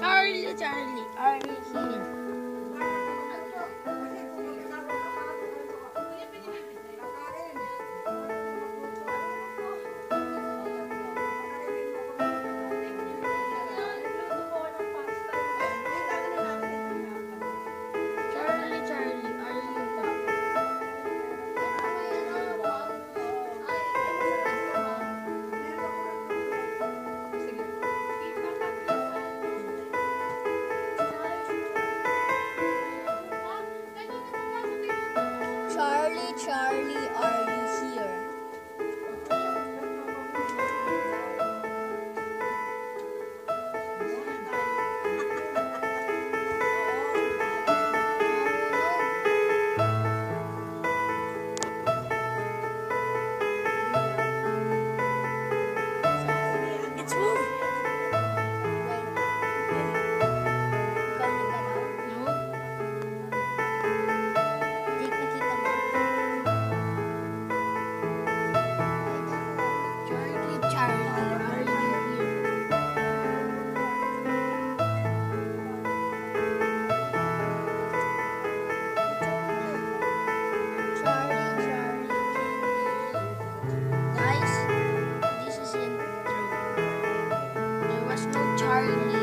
二一加二一，二一。Charlie, Charlie, are you? are